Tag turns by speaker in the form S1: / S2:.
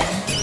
S1: Yeah.